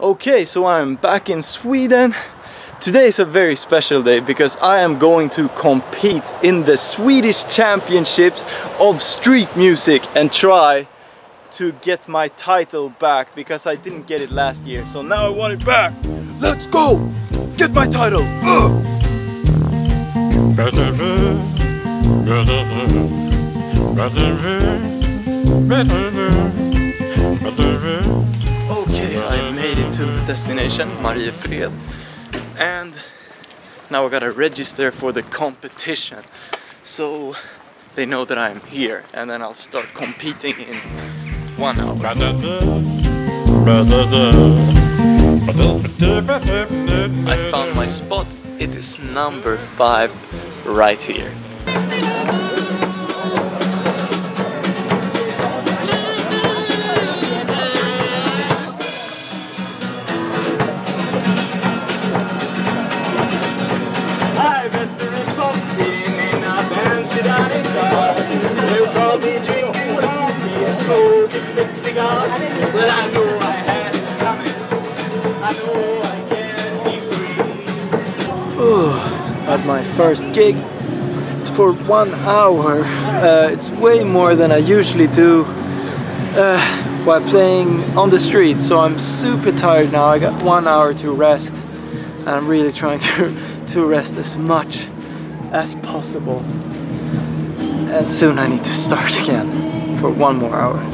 Okay, so I'm back in Sweden. Today is a very special day because I am going to compete in the Swedish Championships of Street Music and try to get my title back because I didn't get it last year. So now I want it back. Let's go! Get my title! to the destination, Mariefred. And now I gotta register for the competition. So they know that I'm here and then I'll start competing in one hour. I found my spot. It is number five right here. At my first gig, it's for one hour. Uh, it's way more than I usually do uh, while playing on the street. So I'm super tired now. I got one hour to rest. And I'm really trying to, to rest as much as possible. And soon I need to start again for one more hour.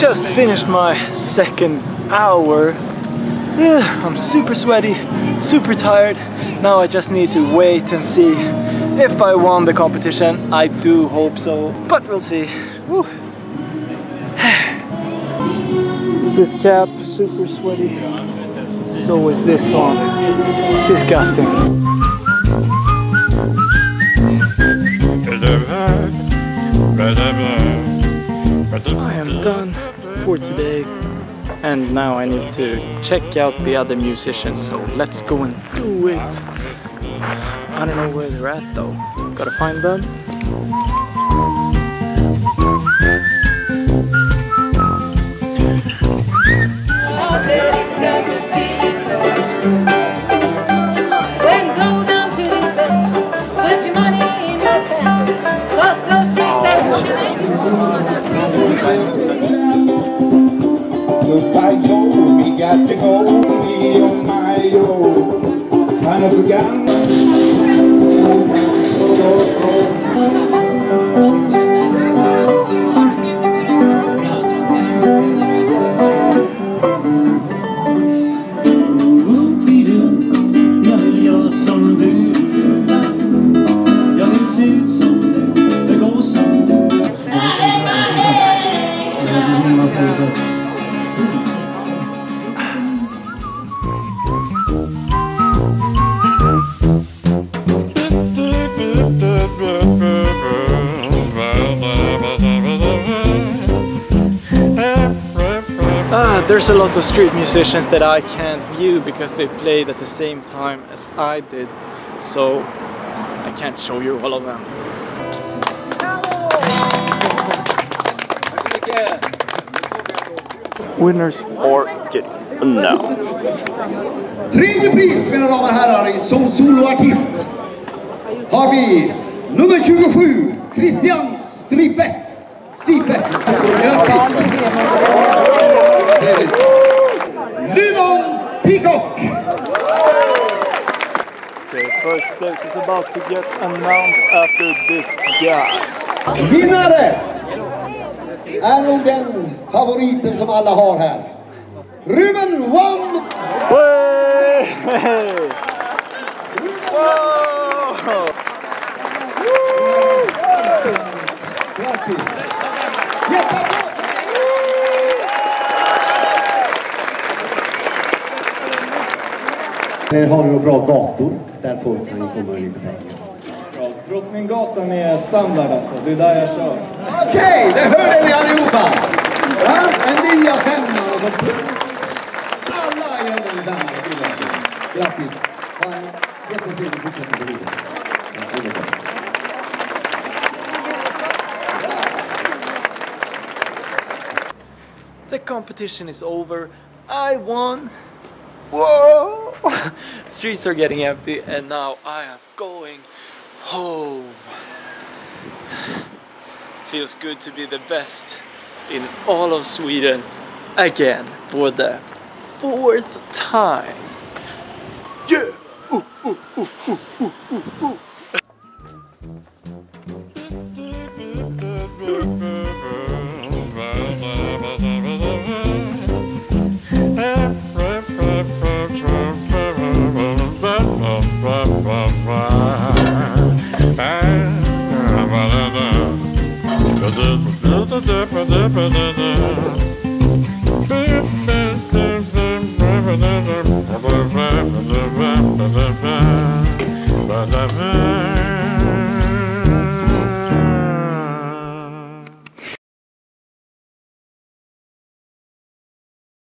Just finished my second hour. I'm super sweaty, super tired. Now I just need to wait and see if I won the competition. I do hope so, but we'll see. This cap, super sweaty. So is this one. Disgusting. I am done for today and now I need to check out the other musicians so let's go and do it. I don't know where they're at though. Gotta find them. Son there's a lot of street musicians that I can't view because they played at the same time as I did. So I can't show you all of them. Winners or kidding. announced. Tredje pris mina damer och herrar som soloartist har vi nummer 27 Christian Stripe. Stipe. Grattis! First place is about to get announced after this guy. Vinnare är nog den favoriten som alla har här. Ruben One Hey! Grattis! Jättebra! Här har ni några bra gator där folk kan komma lite pengar. Ja, Drottninggatan är standard alltså. Det är där jag kör. Okej, det hörde ni allihopa! Ja, den nya femman och så... Alla gör den femman. Grattis! Ha en jättetrevlig fortsättning på livet. The competition is over. I won. Whoa! Streets are getting empty, and now I am going home. Feels good to be the best in all of Sweden again for the fourth time. Ba-da-ba.